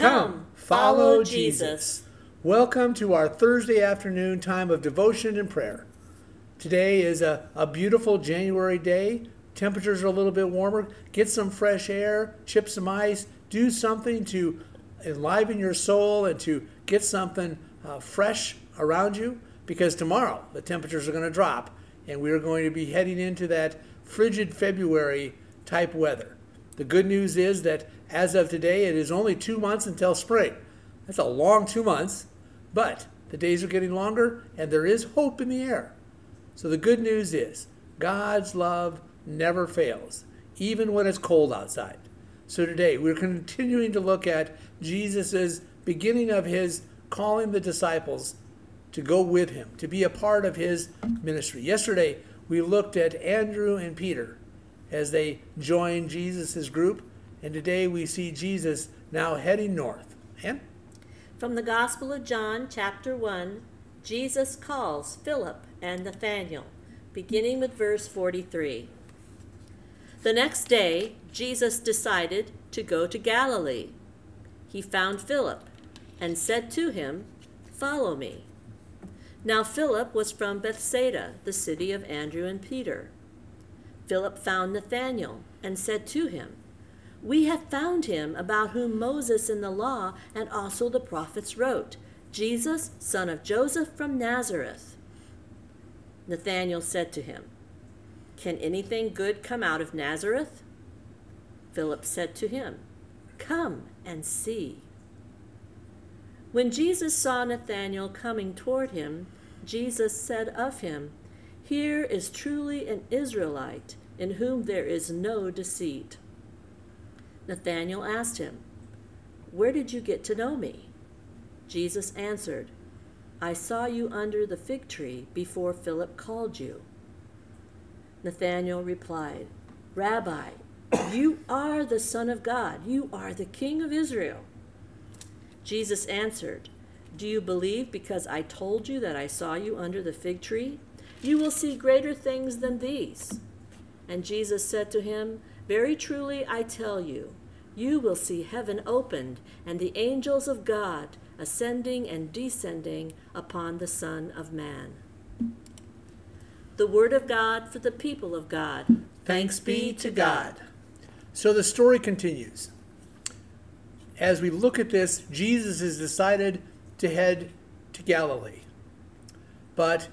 Come, follow Jesus. Welcome to our Thursday afternoon time of devotion and prayer. Today is a, a beautiful January day. Temperatures are a little bit warmer. Get some fresh air, chip some ice, do something to enliven your soul and to get something uh, fresh around you because tomorrow the temperatures are going to drop and we are going to be heading into that frigid February type weather. The good news is that as of today, it is only two months until spring. That's a long two months, but the days are getting longer and there is hope in the air. So the good news is God's love never fails, even when it's cold outside. So today we're continuing to look at Jesus' beginning of his calling the disciples to go with him, to be a part of his ministry. Yesterday we looked at Andrew and Peter as they joined Jesus' group, and today we see Jesus now heading north. And From the Gospel of John, chapter 1, Jesus calls Philip and Nathanael, beginning with verse 43. The next day, Jesus decided to go to Galilee. He found Philip and said to him, Follow me. Now Philip was from Bethsaida, the city of Andrew and Peter. Philip found Nathanael and said to him, We have found him about whom Moses in the law and also the prophets wrote, Jesus, son of Joseph from Nazareth. Nathanael said to him, Can anything good come out of Nazareth? Philip said to him, Come and see. When Jesus saw Nathanael coming toward him, Jesus said of him, Here is truly an Israelite in whom there is no deceit. Nathanael asked him, Where did you get to know me? Jesus answered, I saw you under the fig tree before Philip called you. Nathanael replied, Rabbi, you are the Son of God, you are the King of Israel. Jesus answered, Do you believe because I told you that I saw you under the fig tree? You will see greater things than these. And Jesus said to him, Very truly I tell you, you will see heaven opened and the angels of God ascending and descending upon the Son of Man. The Word of God for the people of God. thanks be to God. So the story continues. As we look at this, Jesus has decided to head to Galilee. But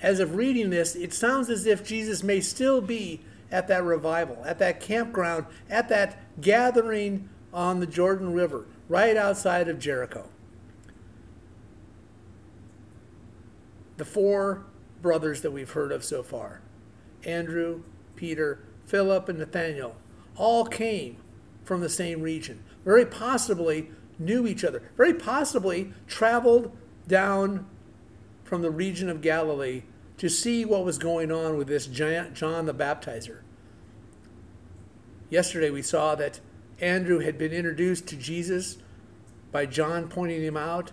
as of reading this, it sounds as if Jesus may still be at that revival, at that campground, at that gathering on the Jordan River, right outside of Jericho. The four brothers that we've heard of so far Andrew, Peter, Philip, and Nathanael all came from the same region. Very possibly knew each other. Very possibly traveled down from the region of Galilee to see what was going on with this giant John the Baptizer. Yesterday we saw that Andrew had been introduced to Jesus by John pointing him out.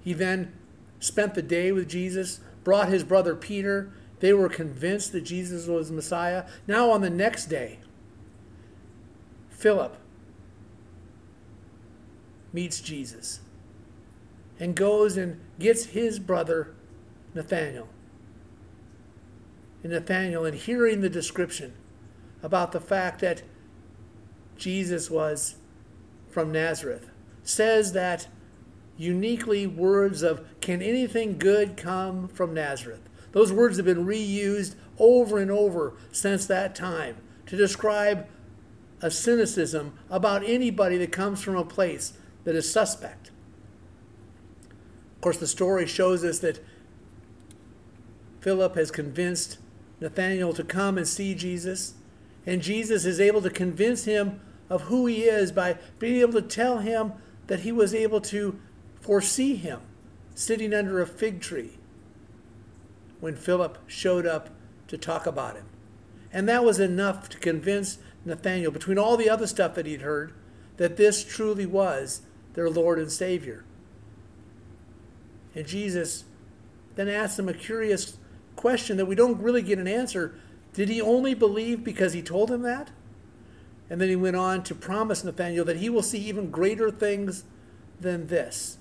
He then spent the day with Jesus, brought his brother Peter. They were convinced that Jesus was Messiah. Now, on the next day, Philip meets Jesus and goes and gets his brother Nathanael. And Nathanael, in hearing the description about the fact that Jesus was from Nazareth, says that uniquely words of, Can anything good come from Nazareth? Those words have been reused over and over since that time to describe a cynicism about anybody that comes from a place that is suspect. Of course, the story shows us that Philip has convinced Nathanael to come and see Jesus, and Jesus is able to convince him of who he is by being able to tell him that he was able to foresee him sitting under a fig tree when Philip showed up to talk about him. And that was enough to convince Nathanael, between all the other stuff that he'd heard, that this truly was their Lord and Savior. And Jesus then asked him a curious question that we don't really get an answer. Did he only believe because he told him that? And then he went on to promise Nathanael that he will see even greater things than this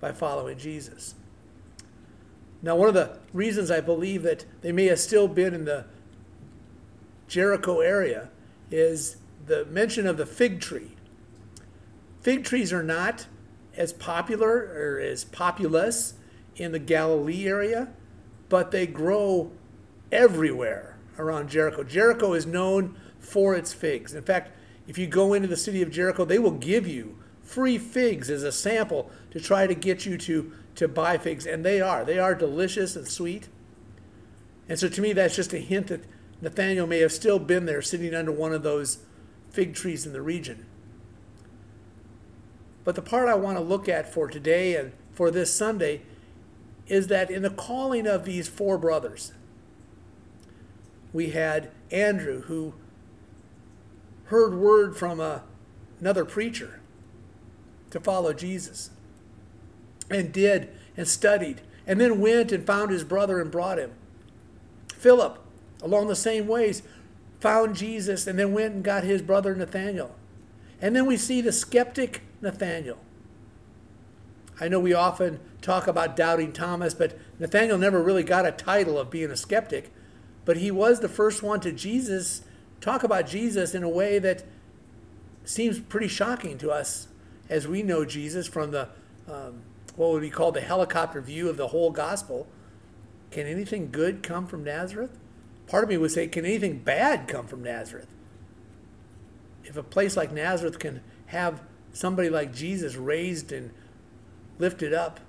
by following Jesus. Now, one of the reasons I believe that they may have still been in the Jericho area is the mention of the fig tree. Fig trees are not as popular or as populous in the Galilee area, but they grow everywhere around Jericho. Jericho is known for its figs. In fact, if you go into the city of Jericho, they will give you free figs as a sample to try to get you to, to buy figs. And they are. They are delicious and sweet. And so to me, that's just a hint that Nathanael may have still been there sitting under one of those fig trees in the region. But the part I want to look at for today and for this Sunday is that in the calling of these four brothers, we had Andrew who heard word from a, another preacher to follow Jesus and did and studied and then went and found his brother and brought him. Philip, along the same ways, found Jesus and then went and got his brother Nathanael. And then we see the skeptic Nathanael. I know we often talk about doubting Thomas, but Nathanael never really got a title of being a skeptic. But he was the first one to Jesus, talk about Jesus in a way that seems pretty shocking to us as we know Jesus from the, um, what would be called the helicopter view of the whole gospel. Can anything good come from Nazareth? Part of me would say, can anything bad come from Nazareth? If a place like Nazareth can have somebody like Jesus raised and lifted up,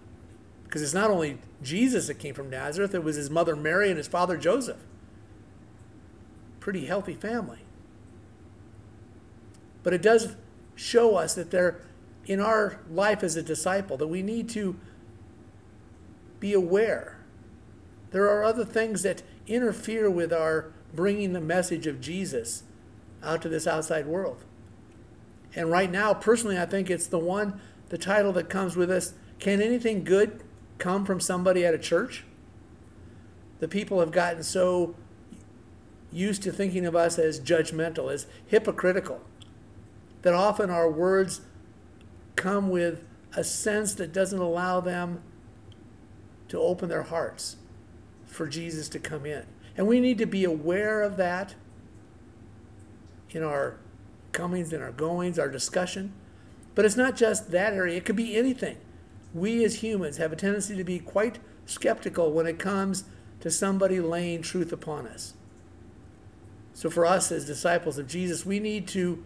because it's not only Jesus that came from Nazareth, it was his mother Mary and his father Joseph. Pretty healthy family. But it does show us that there, in our life as a disciple, that we need to be aware. There are other things that interfere with our bringing the message of Jesus out to this outside world. And right now, personally, I think it's the one, the title that comes with us Can anything good come from somebody at a church? The people have gotten so used to thinking of us as judgmental, as hypocritical, that often our words come with a sense that doesn't allow them to open their hearts for Jesus to come in. And we need to be aware of that in our comings and our goings, our discussion. But it's not just that area, it could be anything. We as humans have a tendency to be quite skeptical when it comes to somebody laying truth upon us. So, for us as disciples of Jesus, we need to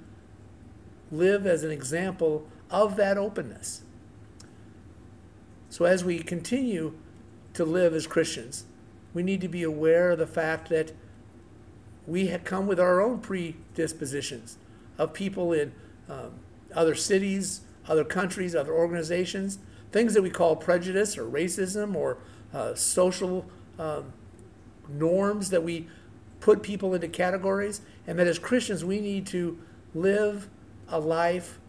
live as an example of that openness. So, as we continue to live as Christians, we need to be aware of the fact that we have come with our own predispositions of people in um, other cities, other countries, other organizations, things that we call prejudice or racism or uh, social um, norms that we put people into categories, and that as Christians we need to live a life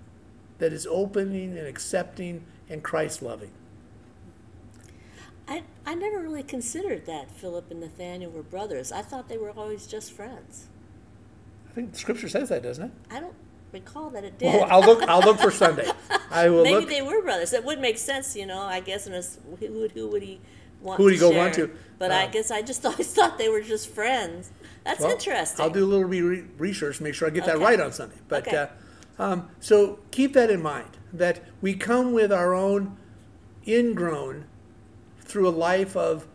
that is opening and accepting and Christ loving. I, I never really considered that Philip and Nathanael were brothers. I thought they were always just friends. I think Scripture says that, doesn't it? I don't recall that it did. Well, I'll look. I'll look for Sunday. I will Maybe look. they were brothers. That would make sense, you know. I guess in a s- who would who would he want? Who would to he go share? want to? But I Uh, guess I just always thought they were just friends. That's Well, interesting. I'll do a little re- research, make sure I get that right on Sunday. But Okay. uh, um, so keep that in mind that we come with our own ingrown through a life of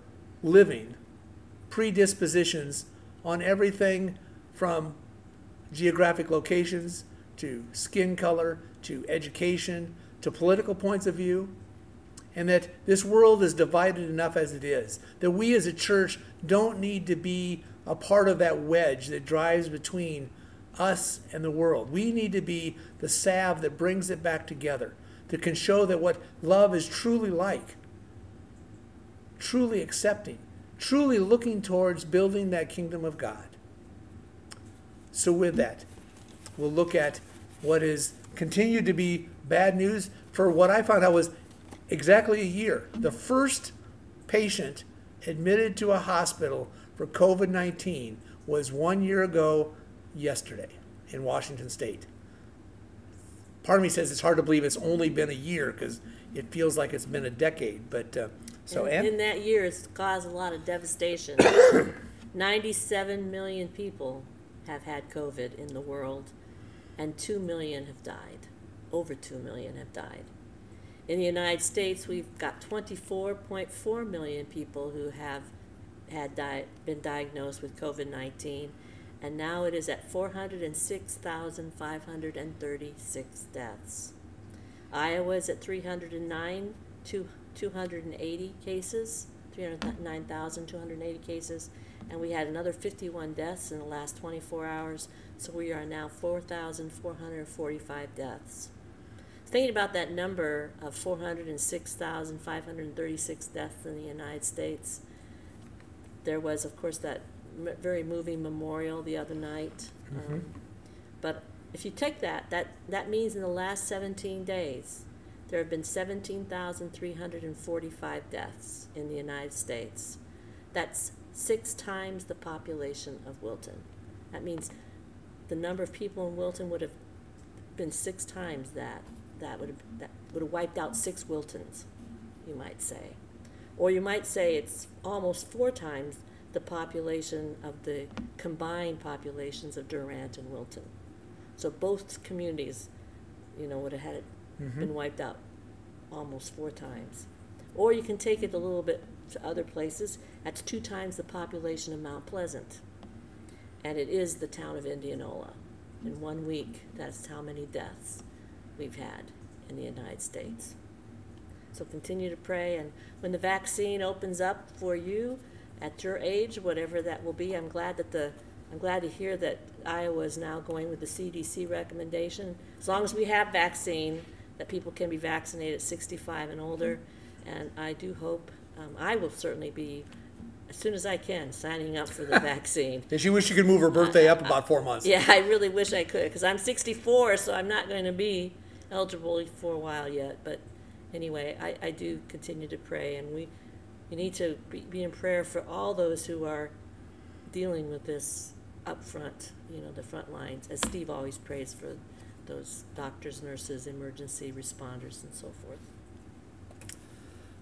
living predispositions on everything from geographic locations to skin color to education to political points of view and that this world is divided enough as it is that we as a church don't need to be a part of that wedge that drives between us and the world. We need to be the salve that brings it back together that can show that what love is truly like truly accepting truly looking towards building that kingdom of god. So with that we'll look at what is continued to be bad news for what I found out was exactly a year. The first patient admitted to a hospital for COVID 19 was one year ago yesterday. in Washington State. Part of me says it's hard to believe it's only been a year because it feels like it's been a decade. But uh, so, and in that year, it's caused a lot of devastation. 97 million people have had COVID in the world, and 2 million have died. Over 2 million have died. In the United States, we've got 24.4 million people who have had di- been diagnosed with COVID 19, and now it is at 406,536 deaths. Iowa is at 309, two, 280 cases, 309,280 cases, and we had another 51 deaths in the last 24 hours, so we are now 4,445 deaths. Thinking about that number of 406,536 deaths in the United States, there was, of course, that m- very moving memorial the other night. Um, but if you take that, that, that means in the last 17 days, there have been 17,345 deaths in the United States. That's six times the population of Wilton. That means the number of people in Wilton would have been six times that. That would have, that would have wiped out six Wiltons, you might say. Or you might say it's almost four times the population of the combined populations of Durant and Wilton. So both communities, you know, would have had it mm-hmm. been wiped out almost four times. Or you can take it a little bit to other places. That's two times the population of Mount Pleasant. And it is the town of Indianola. In one week, that's how many deaths we've had in the United States. So continue to pray, and when the vaccine opens up for you at your age, whatever that will be, I'm glad that the I'm glad to hear that Iowa is now going with the CDC recommendation. As long as we have vaccine, that people can be vaccinated at 65 and older, and I do hope um, I will certainly be as soon as I can signing up for the vaccine. and she wished she could move her birthday up about four months. Yeah, I really wish I could because I'm 64, so I'm not going to be eligible for a while yet. But anyway, I, I do continue to pray, and we, we need to be, be in prayer for all those who are dealing with this up front, you know, the front lines, as Steve always prays for those doctors, nurses, emergency responders, and so forth.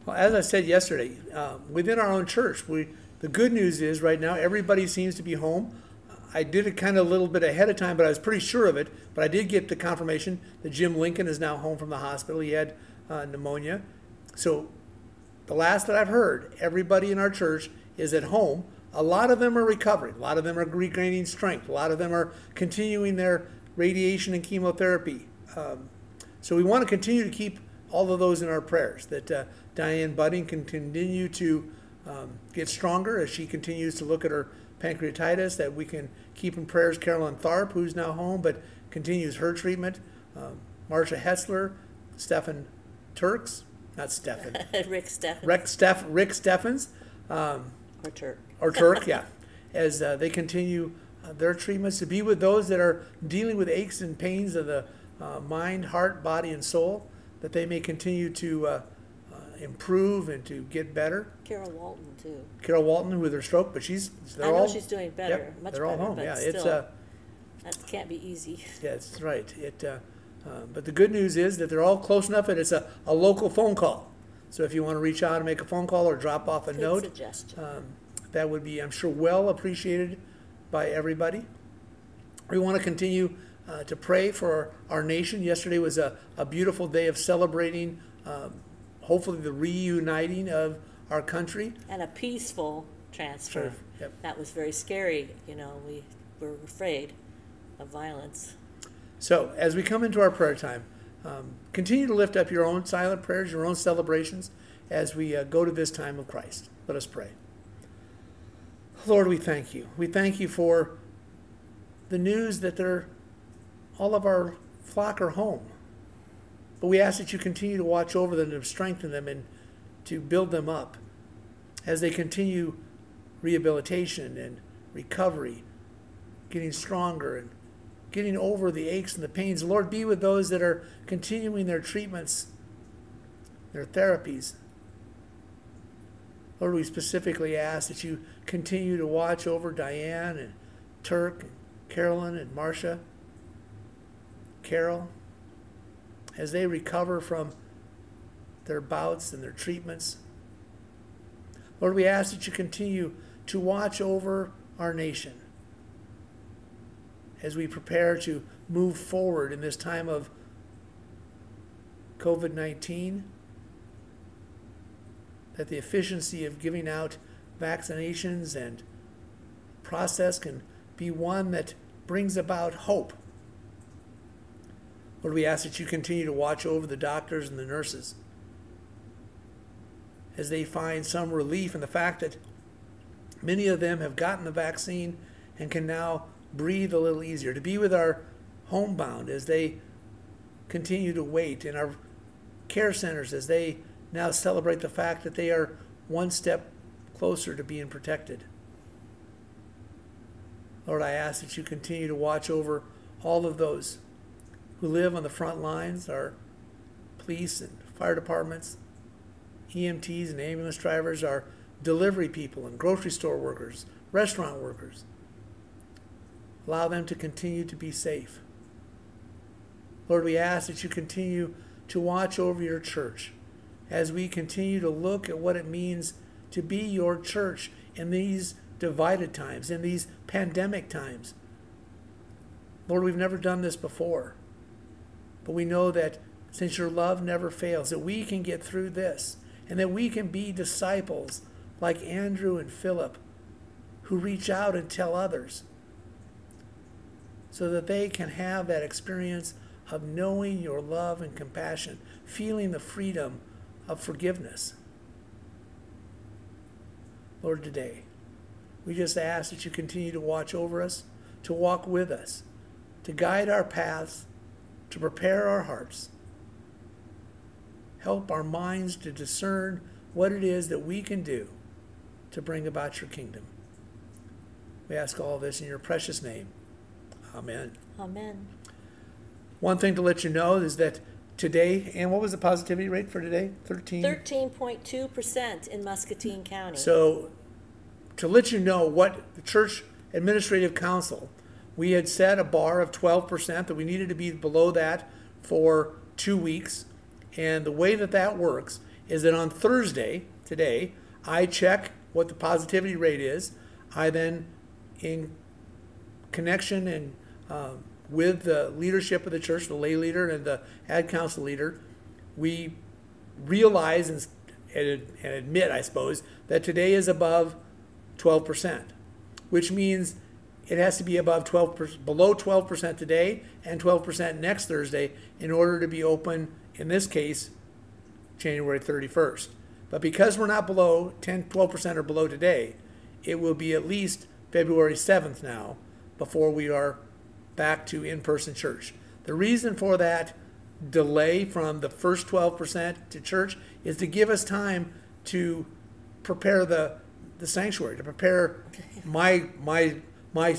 Well, as I said yesterday, uh, within our own church, we the good news is right now everybody seems to be home. I did it kind of a little bit ahead of time, but I was pretty sure of it. But I did get the confirmation that Jim Lincoln is now home from the hospital. He had uh, pneumonia. So the last that I've heard, everybody in our church is at home. A lot of them are recovering. A lot of them are regaining strength. A lot of them are continuing their radiation and chemotherapy. Um, so we want to continue to keep all of those in our prayers. That uh, Diane Budding can continue to um, get stronger as she continues to look at her pancreatitis. That we can keep in prayers Carolyn Tharp, who's now home but continues her treatment. Um, Marsha Hetzler, Stefan Turks, not Stefan, Rick Steffen Rick, Steff, Rick Steffens, um, or Turk. or Turk, yeah, as uh, they continue uh, their treatments to be with those that are dealing with aches and pains of the uh, mind, heart, body, and soul, that they may continue to uh, uh, improve and to get better. Carol Walton too. Carol Walton with her stroke, but she's they're I know all she's doing better, yep, much they're all better, home. but yeah, still, it's uh, that can't be easy. yeah, that's right. It, uh, uh, but the good news is that they're all close enough that it's a, a local phone call. So if you want to reach out and make a phone call or drop off a Good note, suggestion. um, that would be, I'm sure, well appreciated by everybody. We want to continue uh, to pray for our nation. Yesterday was a, a beautiful day of celebrating, um, hopefully, the reuniting of our country. and a peaceful transfer. Sure, yep. That was very scary. You know, we were afraid of violence. So, as we come into our prayer time, um, continue to lift up your own silent prayers, your own celebrations as we uh, go to this time of Christ. Let us pray. Lord, we thank you. We thank you for the news that they're, all of our flock are home. But we ask that you continue to watch over them and strengthen them and to build them up as they continue rehabilitation and recovery, getting stronger and getting over the aches and the pains. Lord, be with those that are continuing their treatments, their therapies. Lord, we specifically ask that you continue to watch over Diane and Turk and Carolyn and Marcia. Carol, as they recover from their bouts and their treatments. Lord, we ask that you continue to watch over our nation as we prepare to move forward in this time of COVID 19, that the efficiency of giving out vaccinations and process can be one that brings about hope. Lord, we ask that you continue to watch over the doctors and the nurses as they find some relief in the fact that many of them have gotten the vaccine and can now breathe a little easier, to be with our homebound as they continue to wait, in our care centers as they now celebrate the fact that they are one step closer to being protected. Lord, I ask that you continue to watch over all of those who live on the front lines, our police and fire departments, EMTs and ambulance drivers, our delivery people and grocery store workers, restaurant workers. Allow them to continue to be safe. Lord, we ask that you continue to watch over your church as we continue to look at what it means to be your church in these divided times, in these pandemic times. Lord, we've never done this before, but we know that since your love never fails, that we can get through this and that we can be disciples like Andrew and Philip who reach out and tell others so that they can have that experience of knowing your love and compassion, feeling the freedom of forgiveness. Lord, today, we just ask that you continue to watch over us, to walk with us, to guide our paths, to prepare our hearts. Help our minds to discern what it is that we can do to bring about your kingdom. We ask all this in your precious name. Amen. Amen. One thing to let you know is that today, and what was the positivity rate for today? 13? 13.2% in Muscatine County. So, to let you know what the church administrative council, we had set a bar of 12% that we needed to be below that for two weeks. And the way that that works is that on Thursday, today, I check what the positivity rate is. I then, in connection and um, with the leadership of the church, the lay leader and the ad council leader, we realize and, and admit, I suppose, that today is above 12%, which means it has to be above 12 below 12% today and 12% next Thursday in order to be open in this case January 31st. But because we're not below 10 12% or below today, it will be at least February 7th now before we are back to in-person church. The reason for that delay from the first 12% to church is to give us time to prepare the the sanctuary, to prepare my my my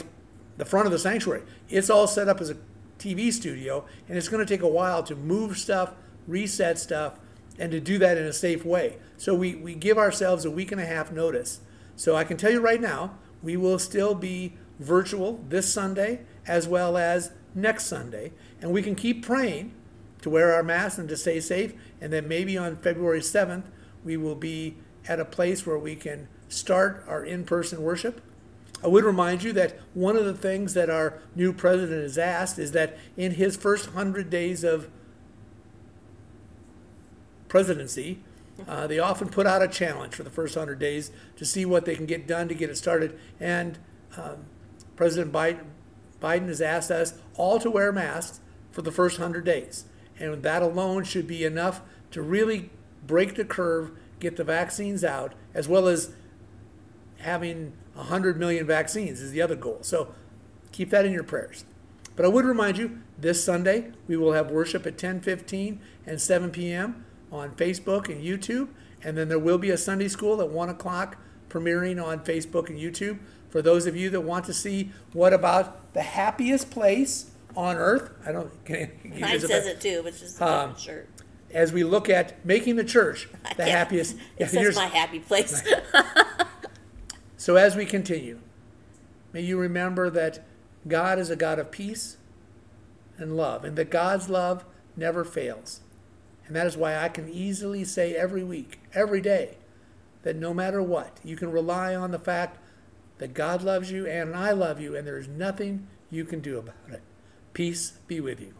the front of the sanctuary. It's all set up as a TV studio, and it's going to take a while to move stuff, reset stuff, and to do that in a safe way. So we, we give ourselves a week and a half notice. So I can tell you right now, we will still be virtual this Sunday as well as next Sunday. And we can keep praying to wear our masks and to stay safe. And then maybe on February 7th, we will be at a place where we can start our in person worship. I would remind you that one of the things that our new president has asked is that in his first 100 days of presidency, uh, they often put out a challenge for the first 100 days to see what they can get done to get it started. And um, President Biden, Biden has asked us all to wear masks for the first 100 days. And that alone should be enough to really break the curve, get the vaccines out, as well as having 100 million vaccines is the other goal. So keep that in your prayers. But I would remind you, this Sunday we will have worship at 10:15 and 7 p.m. on Facebook and YouTube, and then there will be a Sunday school at 1 o'clock premiering on Facebook and YouTube for those of you that want to see what about the happiest place on earth. I don't. Can, can Mine says it too, but it's just a um, shirt. As we look at making the church the yeah, happiest. It yeah, says my happy place. So as we continue, may you remember that God is a God of peace, and love, and that God's love never fails. And that is why I can easily say every week, every day, that no matter what, you can rely on the fact that God loves you and I love you, and there's nothing you can do about it. Peace be with you.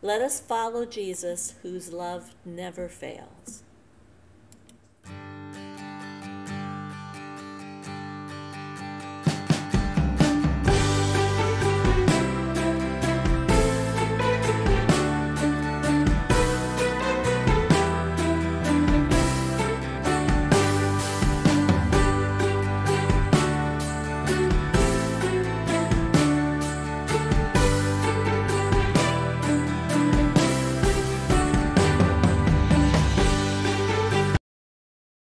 Let us follow Jesus, whose love never fails.